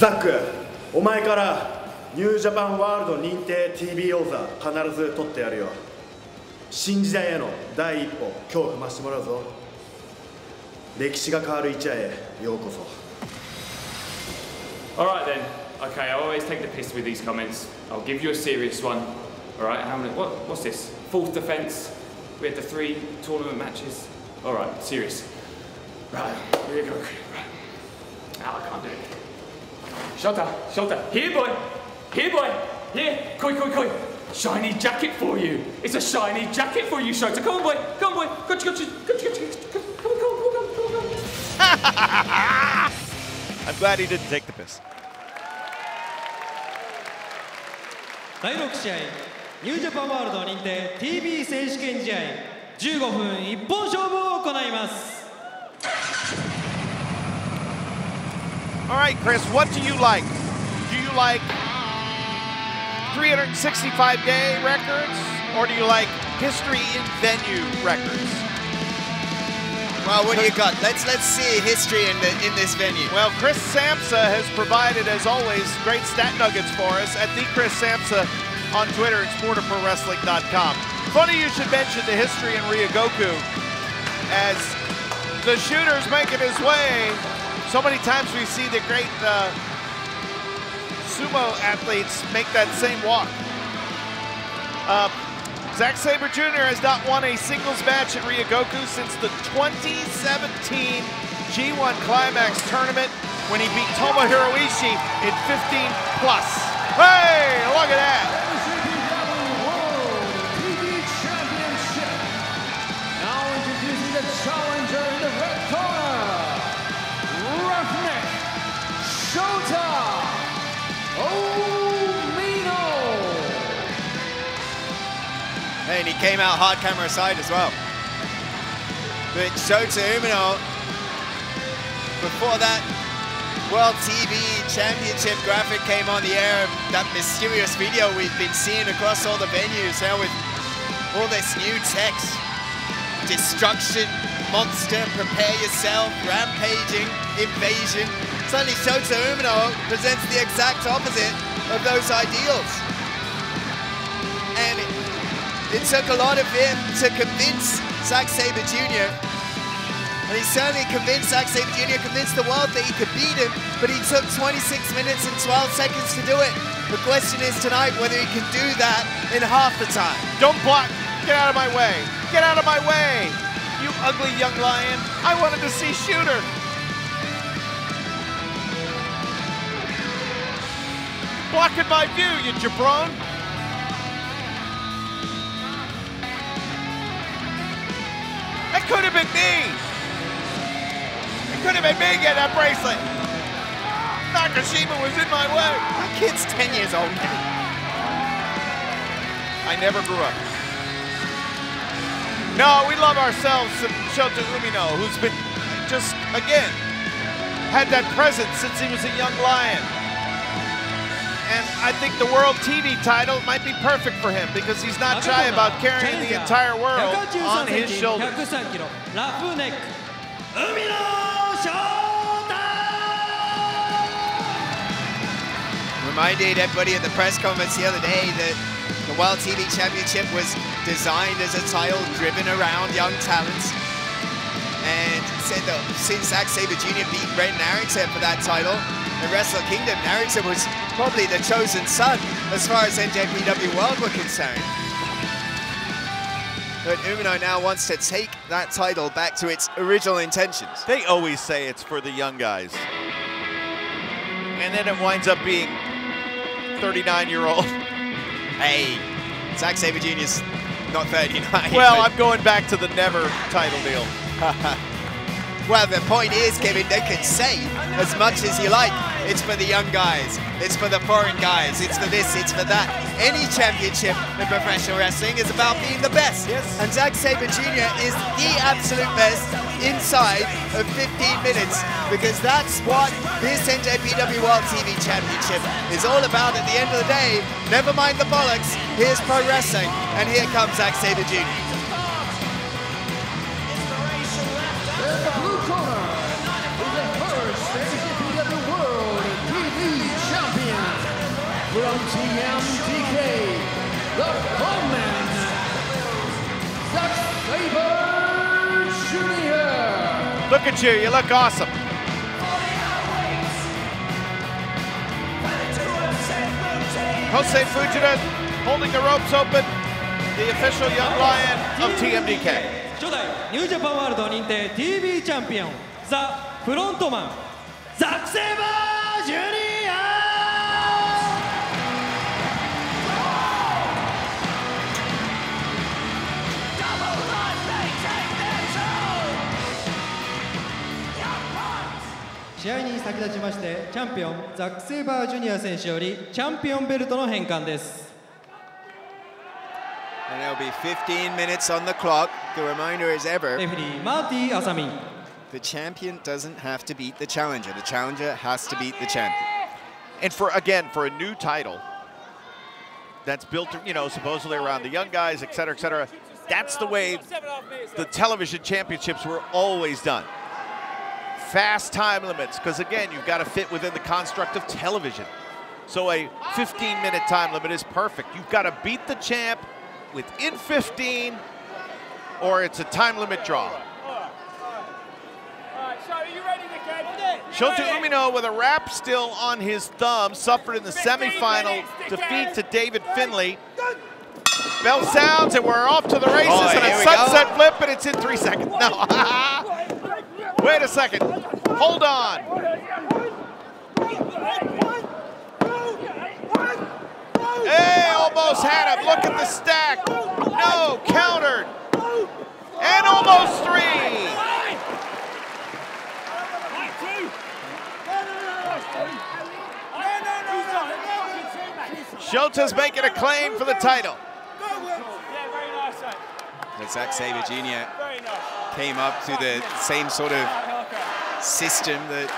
ザックお前からニュージャパンワールド認定 TV 王座必ず取ってやるよ新時代への第一歩今日踏ましてもらうぞ歴史が変わる一夜へようこそ Alright then. Okay, I always take the piss with these comments. I'll give you a serious one. Alright, how many what what's this? Fourth defence. We had the three tournament matches. Alright, serious. Right, here you go. Right. Now I can't do it. Shota, Shota. Here boy! Here boy! Here! Koi koi koi! Shiny jacket for you! It's a shiny jacket for you, Shota! Come on boy! Come on boy! Gotcha, gotcha, gotcha, gotcha, Come on, come on, come on, come on, come on. I'm glad he didn't take the piss. 第6試合ニュージャパンワールド認定 TV 選手権試合15分一本勝負を行います All right, Chris, what do you like? Do you like 365 day records or do you like history in venue records? Well, what do you got? Let's let's see history in the in this venue. Well, Chris Samsa has provided, as always, great stat nuggets for us at the Chris Samsa on Twitter at sporterprowrestling.com. Funny you should mention the history in Ryogoku as the shooter's making his way. So many times we see the great uh, sumo athletes make that same walk. Uh, Zack Sabre Jr. has not won a singles match at Ryogoku since the 2017 G1 Climax tournament when he beat Tomohiro Ishii in 15 plus. Hey, look at that. And he came out hard camera side as well. But Shota Umino, before that World TV Championship graphic came on the air, that mysterious video we've been seeing across all the venues now with all this new text. Destruction, monster, prepare yourself, rampaging, invasion. Suddenly Shota Umino presents the exact opposite of those ideals. It took a lot of him to convince Zack Sabre Jr. And he certainly convinced Zack Sabre Jr., convinced the world that he could beat him, but he took 26 minutes and 12 seconds to do it. The question is tonight whether he can do that in half the time. Don't block. Get out of my way. Get out of my way. You ugly young lion. I wanted to see Shooter. Blocking my view, you jabron. Could have been me. It could have been me getting that bracelet. Nakashima was in my way. My kid's 10 years old. I never grew up. No, we love ourselves some Shota Umino, who's been just, again, had that presence since he was a young lion. And I think the World TV title might be perfect for him because he's not shy about carrying the entire world on his shoulders. Reminded everybody at the press conference the other day that the World TV Championship was designed as a title driven around young talents and said that since Zack Sabre Jr. beat Brandon Arrington for that title, the Wrestle Kingdom, Narita was probably the chosen son as far as NJPW World were concerned. But Umino now wants to take that title back to its original intentions. They always say it's for the young guys. And then it winds up being 39 year old. Hey, Zack Sabre Jr.'s not 39. Well, I'm going back to the never title deal. Well, the point is, Kevin, they can say as much as you like. It's for the young guys. It's for the foreign guys. It's for this. It's for that. Any championship in professional wrestling is about being the best. Yes. And Zack Sabre Jr. is the absolute best inside of 15 minutes because that's what this NJPW World TV Championship is all about at the end of the day. Never mind the bollocks. Here's pro wrestling, and here comes Zack Sabre Jr. Look at you, you look awesome. Kosei Fujita holding the ropes open, the official young lion of TMDK. New Japan 初代ニュージャパンワールド認定 TV Champion, the Frontman Zack チャンピオンザ・フロントマンザック・セイバー・ジュニア試合に先立ちましてチャンピオンザック・セイバージュニア選手よりチャンピオンベルトの返還です And there'll be 15 minutes on the clock. The reminder is ever. Referee Marty Asami. The champion doesn't have to beat the challenger. The challenger has to beat the champion. And for again, for a new title that's built, you know, supposedly around the young guys, et cetera, et cetera. That's the way the television championships were always done. Fast time limits, because again, you've got to fit within the construct of television. So a 15 minute time limit is perfect. You've got to beat the champ within 15, or it's a time limit draw. Shota Umino with a wrap still on his thumb, suffered in the semifinal defeat to David Finlay. Bell sounds and we're off to the races Oh, and a sunset go. flip and it's in three seconds. No. Wait a second. Hold on. Hey, almost had him. Look at the stack. No, countered. And almost three. Shota's making a claim for the title. But Zack Sabre Jr. came up to the same sort of system that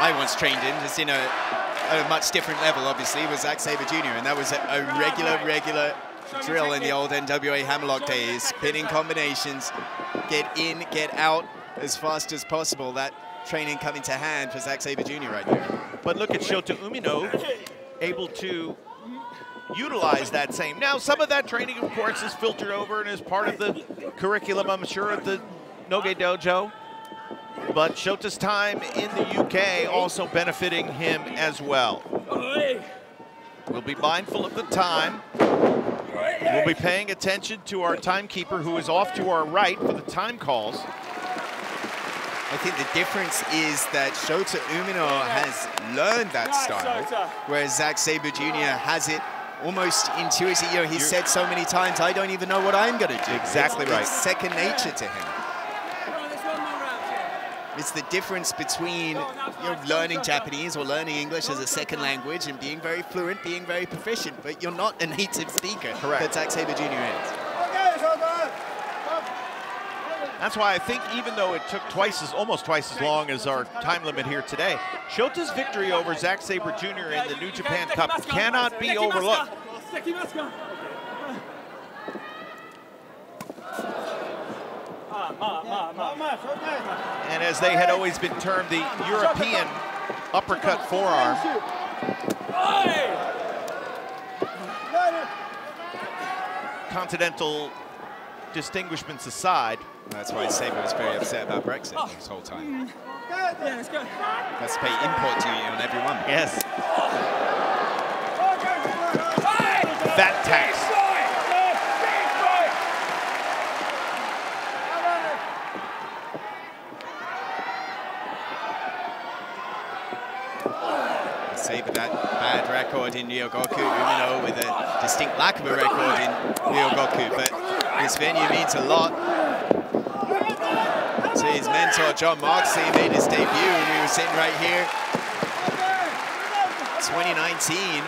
I once trained in, just in a, a much different level, obviously, was Zack Sabre Jr. And that was a, a regular, regular drill in the old NWA Hammerlock days. Pinning combinations, get in, get out as fast as possible. That training coming to hand for Zack Sabre Jr. right there. But look at Shota Umino able to utilize that same. Now, some of that training, of course, is filtered over and is part of the curriculum, I'm sure, at the Noge Dojo. But Shota's time in the UK also benefiting him as well. We'll be mindful of the time. We'll be paying attention to our timekeeper who is off to our right for the time calls. I think the difference is that Shota Umino has learned that style, whereas Zack Sabre Jr. has it almost intuitively. You know, he's said so many times, I don't even know what I'm going to do. Exactly It's- right. It's second nature to him. It's the difference between you know, learning Japanese or learning English as a second language and being very fluent, being very proficient, but you're not a native speaker Correct. that Zack Sabre Jr. is. That's why I think even though it took twice as almost twice as long as our time limit here today, Shota's victory over Zack Sabre Jr. in the New Japan Cup cannot be overlooked. And as they had always been termed the European uppercut forearm, continental distinguishments aside, That's why Sabre was very upset about Brexit this whole time. That's pay import duty on everyone. yes, that tax. Sabre that bad record in Ryogoku, Umino with a distinct lack of a record in Ryogoku, but this venue means a lot to his mentor Jon Moxley made his debut and we were sitting right here 2019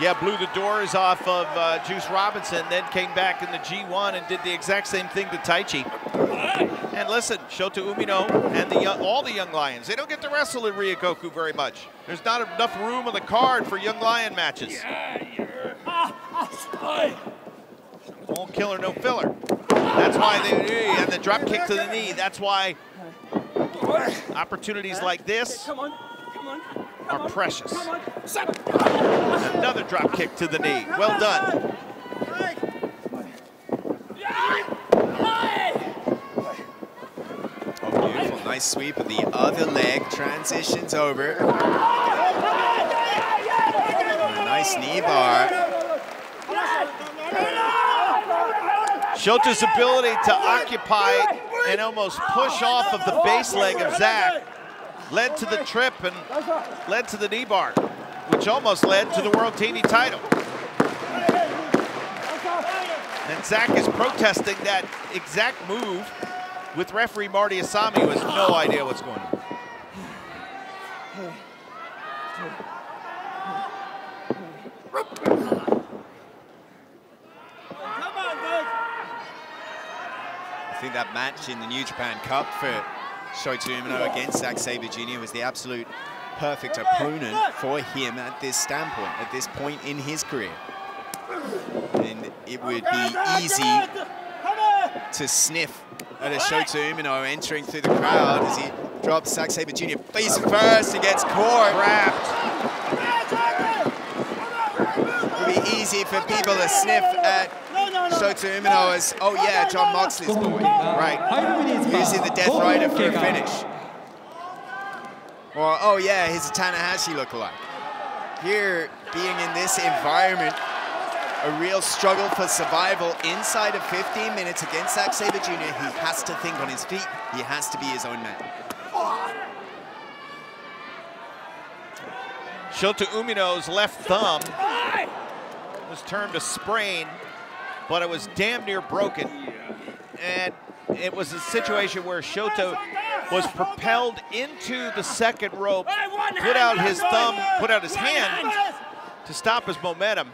Yeah, blew the doors off of uh, Juice Robinson, then came back in the G1 and did the exact same thing to Taichi. And listen, Shota Umino and the young, all the young lions, they don't get to wrestle in Ryogoku very much. There's not enough room on the card for young lion matches. All killer, no filler. That's why they and the drop kick to the knee. That's why opportunities like this are precious. Another drop kick to the knee. Well done. Oh, beautiful, Nice sweep of the other leg, transitions over. Nice knee bar. Shota's ability to occupy and almost push off of the base leg of Zack led to the trip and led to the knee bar, which almost led to the World TV title. And Zack is protesting that exact move with referee Marty Asami, who has no idea what's going on. I think that match in the New Japan Cup for Shota Umino against Zack Sabre Jr. was the absolute perfect opponent for him at this standpoint, at this point in his career. And it would be easy to sniff at a Shota Umino entering through the crowd as he drops Zack Sabre Jr. face first and gets caught. Wrapped. It would be easy for people to sniff at Shota Umino as, oh yeah, Jon Moxley's boy. Right. Using the Death Rider for a finish. Or, oh yeah, he's a Tanahashi lookalike. Here, being in this environment, a real struggle for survival inside of 15 minutes against Zack Sabre Jr. He has to think on his feet. He has to be his own man. Shota Umino's left thumb was turned a sprain, but it was damn near broken. And it was a situation where Shoto was propelled into the second rope, put out his thumb, put out his hand to stop his momentum.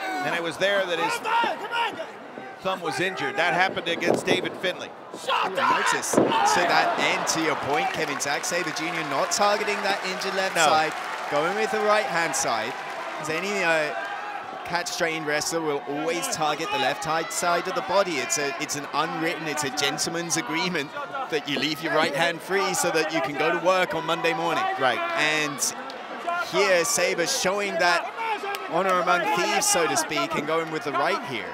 And it was there that his thumb was injured. That happened against David Finlay. Notice to that end, to your point, Kevin Zack Sabre Jr. not targeting that injured left No. side, going with the right hand side. Is any uh, catch-trained wrestler will always target the left hand side of the body. It's a, it's an unwritten, it's a gentleman's agreement that you leave your right hand free so that you can go to work on Monday morning. Right. And here, Sabre showing that honor among thieves, so to speak, and going with the right here.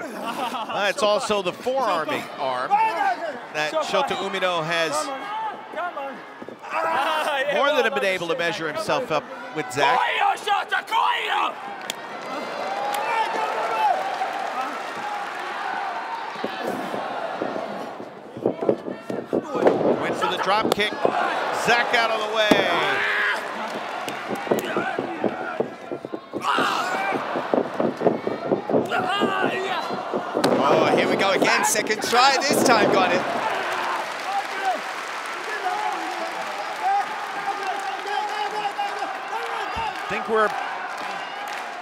Uh, it's also the forearming arm that Shota Umino has more than been able to measure himself up with Zack. The drop kick. Zack out of the way. Oh, here we go again. Second try this time, got it. I think we're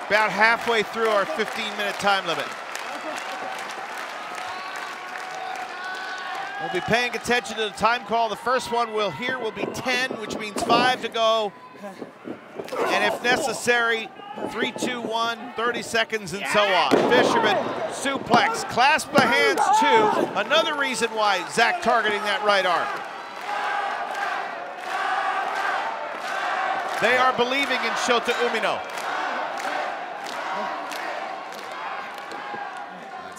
about halfway through our 15-minute time limit. We'll be paying attention to the time call. The first one we'll hear will be 10, which means five to go. And if necessary, three, two, one, 30 seconds and so on. Fisherman, suplex, clasp the hands two. Another reason why Zack targeting that right arm. They are believing in Shota Umino.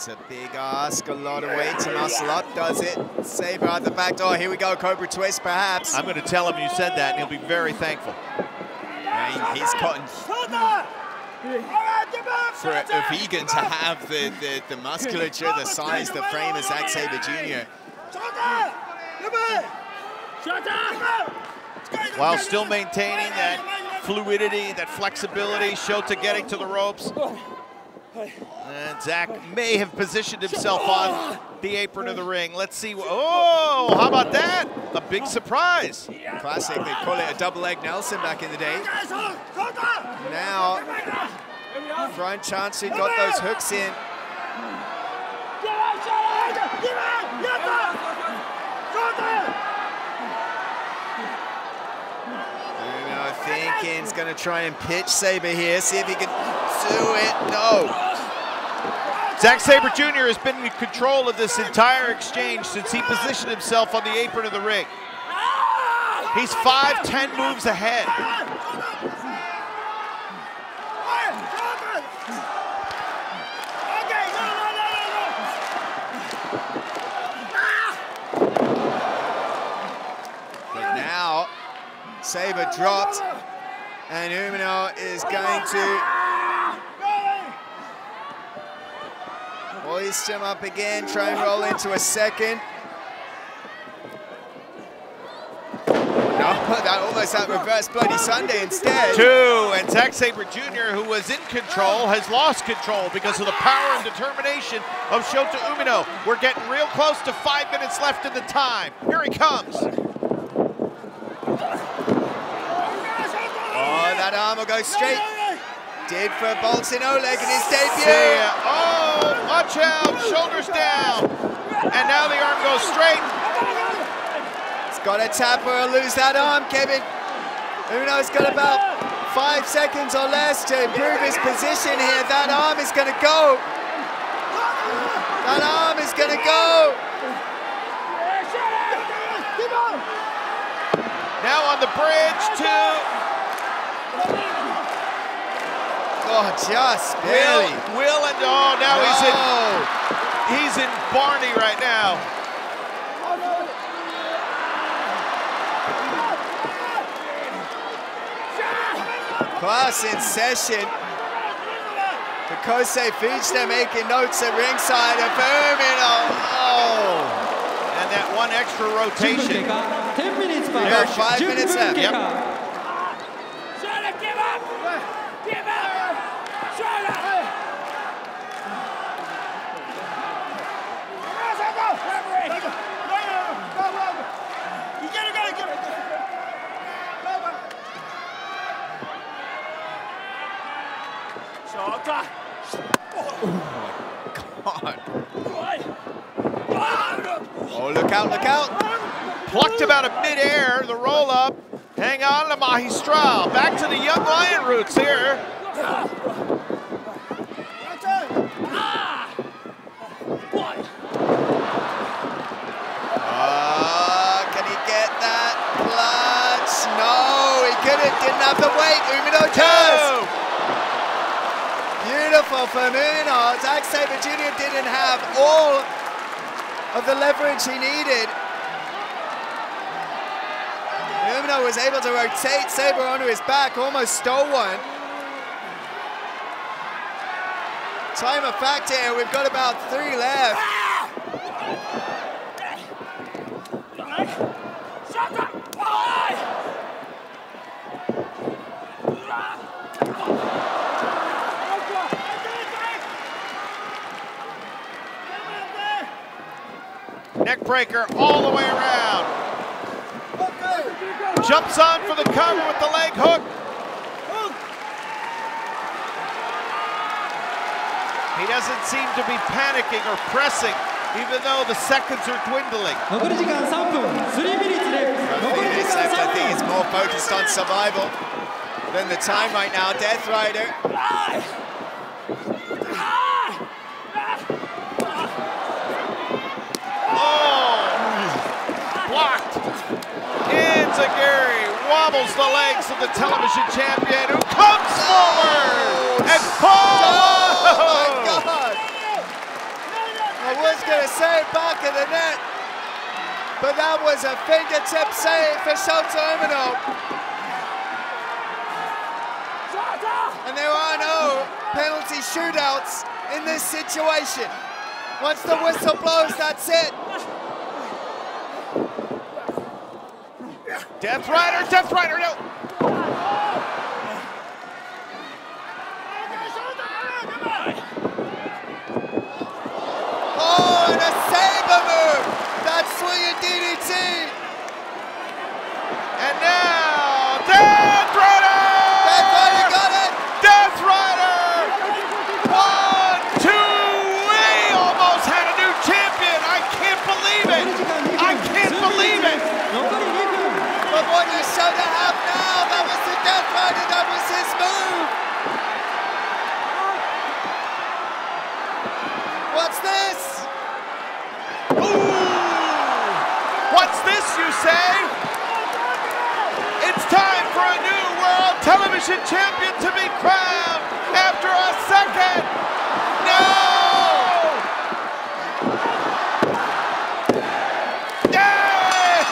That's a big ask, a lot of weight to muscle up, does it? Sabre at the back door, here we go, Cobra twist perhaps. I'm going to tell him you said that, and he'll be very thankful. Yeah, he- he's gotten for a, a vegan to have the, the, the musculature, the size, the frame as Zack Sabre Jr. While still maintaining that fluidity, that flexibility, Shota getting to the ropes. And Zack may have positioned himself on the apron of the ring. Let's see. Oh, how about that? A big surprise. Classic, they call it a double leg Nelson back in the day. Now, Brian Chansey got those hooks in. Bruno he's gonna try and pitch Sabre here, see if he can do it. No. Zack Sabre Jr. has been in control of this entire exchange since he positioned himself on the apron of the ring. He's five, ten moves ahead. But now, Sabre dropped, and Umino is going to hoist him up again, try and roll into a second. No, that almost that reverse Bloody Sunday instead. Two, and Zack Sabre Jr., who was in control, has lost control because of the power and determination of Shota Umino. We're getting real close to five minutes left in the time. Here he comes. Oh, that arm will go straight. Did for Boltin Oleg in his debut. Oh, watch out, shoulders down. And now the arm goes straight. He's got to tap or lose that arm, Kevin. Umino's got about five seconds or less to improve his position here. That arm is going to go. That arm is going to go. Now on the bridge to Oh, just barely. Will, Will and oh, now no. he's in. He's in Barney right now. Class in session. The Kosei them, making notes at ringside. A Berman, oh, And that one extra rotation. There are five minutes left. Yep. Oh, look out, look out. Plucked him out of midair, the roll up. Hang on to Magistral. Back to the young lion roots here. Ah, can he get that? No, he couldn't. Didn't have the weight. Umino. Beautiful from Umino. Zack Sabre Jr. didn't have all of the leverage he needed. Umino was able to rotate Sabre onto his back, almost stole one. Time of fact here, we've got about three left. backbreaker all the way around. Jumps on for the cover with the leg hook. He doesn't seem to be panicking or pressing, even though the seconds are dwindling. I think he's more focused on survival than the time right now. Death Rider Wobbles the legs of the television champion who comes forward and falls. Oh my God! I was going to say back of the net, but that was a fingertip save for Shota Umino. And there are no penalty shootouts in this situation. Once the whistle blows, that's it. Death Rider, Death Rider, no. Evolution champion to be crowned after a second. No! Yes!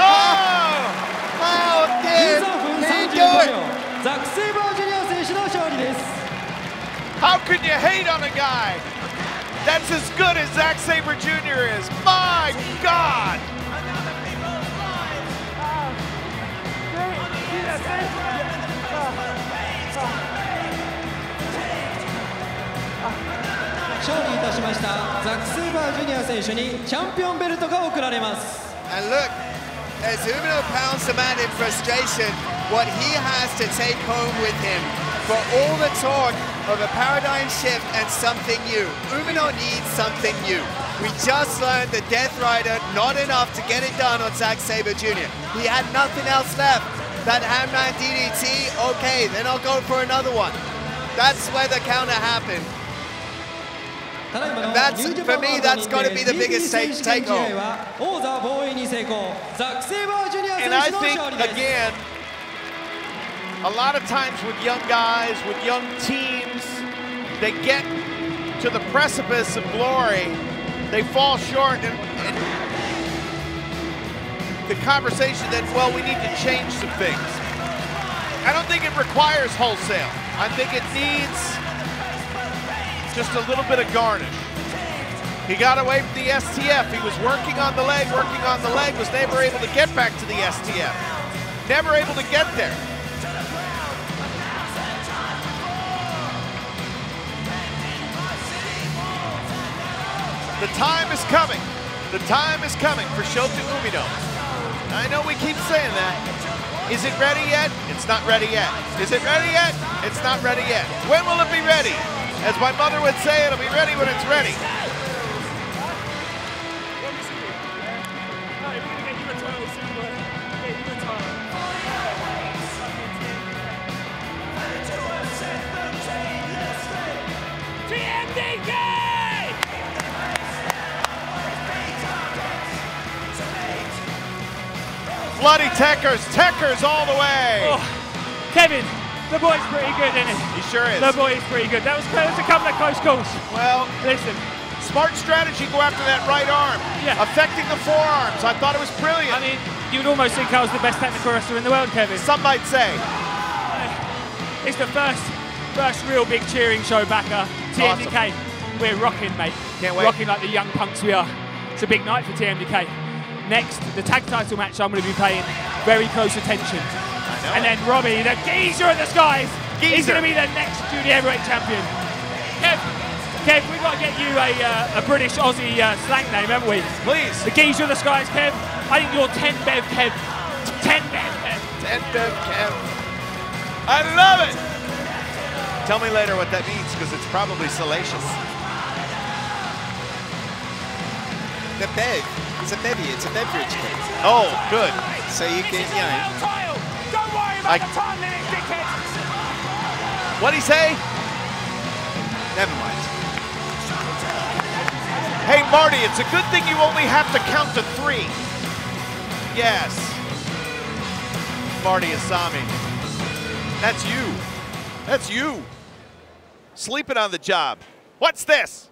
Oh! How did he do it? How can you hate on a guy that's as good as Zack Sabre Jr. is? My God! ましたザック・セイバージュニア選手にチャンピオンベルトが贈られます And look, as Umino pounds the man in frustration, what he has to take home with him for all the talk of a paradigm shift and something new. Umino needs something new. We just learned the Death Rider not enough to get it done on Zack Sabre Jr. He had nothing else left. That Handman DDT, okay, then I'll go for another one. That's where the counter happened. And that's, for me, that's got to be the biggest take, take home. And I think, again, a lot of times with young guys, with young teams, they get to the precipice of glory, they fall short, and, and the conversation that, well, we need to change some things. I don't think it requires wholesale. I think it needs just a little bit of garnish. He got away from the STF. He was working on the leg, working on the leg, was never able to get back to the STF. Never able to get there. The time is coming. The time is coming for Shota Umino. I know we keep saying that. Is it ready yet? It's not ready yet. Is it ready yet? It's not ready yet. When will it be ready? As my mother would say, it'll be ready when it's ready. Bloody Techers, Techers all the way. Oh, Kevin, the boy's pretty good, isn't he? He sure is. The boy is pretty good. That was, that was a couple of close calls. Well, Listen, smart strategy, go after that right arm. Yeah. Affecting the forearms. I thought it was brilliant. I mean, you would almost think I was the best technical wrestler in the world, Kevin. Some might say. Uh, it's the first, first real big cheering show back uh, at TMDK. We're rocking, mate. Can't wait. Rocking like the young punks we are. It's a big night for TMDK. Next, the tag title match I'm going to be paying very close attention. Know. And then Robbie, the geezer of the skies, he's going to be the next junior heavyweight champion. Kev, Kev, we've got to get you a, uh, a British Aussie uh, slang name, haven't we? Please. The geezer of the skies, Kev. I think you're 10 Bev Kev. 10 Bev Kev. Ten Bev Kev. I love it. Tell me later what that means because it's probably salacious. The bev, it's a bevy, it's a beverage cake. Oh, good. So you can, you know, Don't worry What'd he say? never mind. Hey, Marty, it's a good thing you only have to count to three. Yes. Marty Asami. That's you. That's you. Sleeping on the job. What's this?